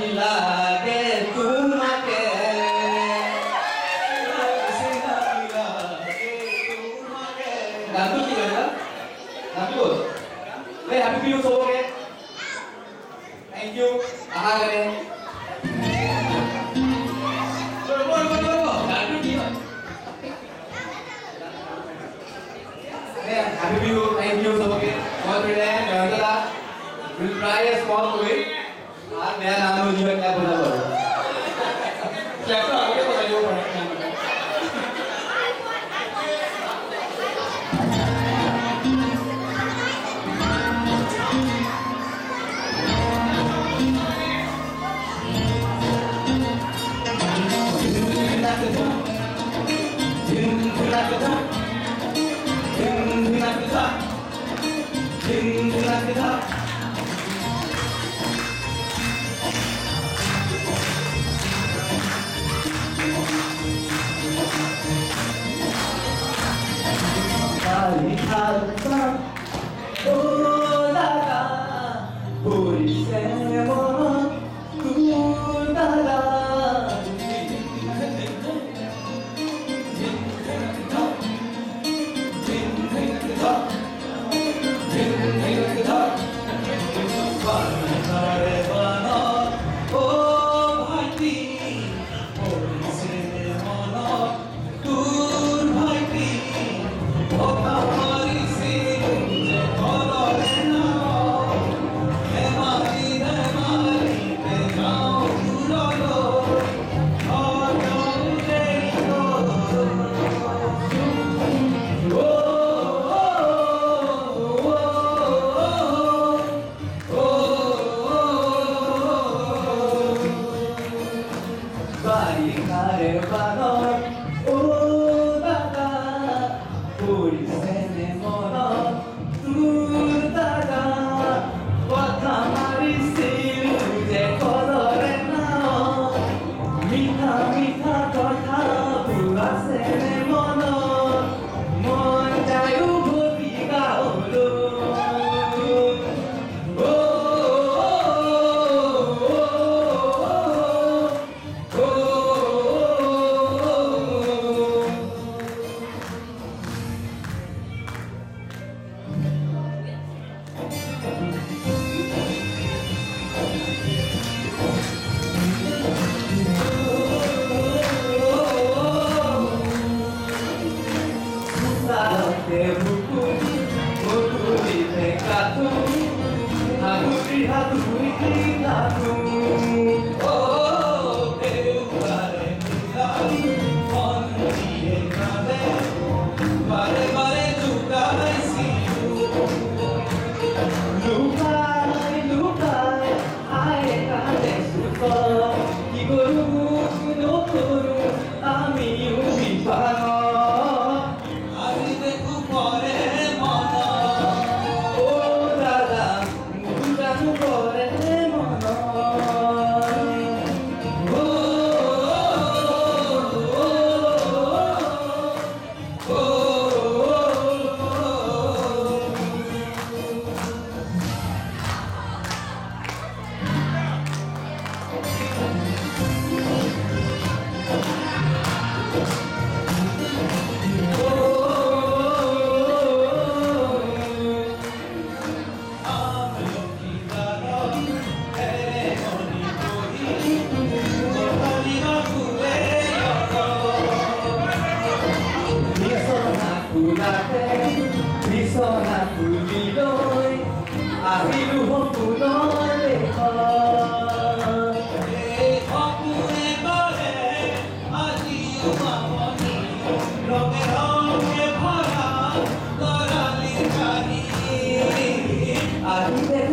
সিনা কি লাগে তোমাকে সিনা কি লাগে তোমাকে গানটো কি কৰিলা গানটো এই হ্যাপি বিহু চবকে থেংক ইউ আহা কাৰণে ৰ'ব ৰ'ব ৰ'ব গানটো কি হয় এই হ্যাপি বিহু থেংক ইউ চবকে মই কৰিলে জয়ন্তদা will try a small way আর मेरा नाम है मैं क्या बोला बोलो क्या तो आपको पता नहीं पड़ा Ding, ding, ding, ding, ding, Um, Pois é. rigore. uh,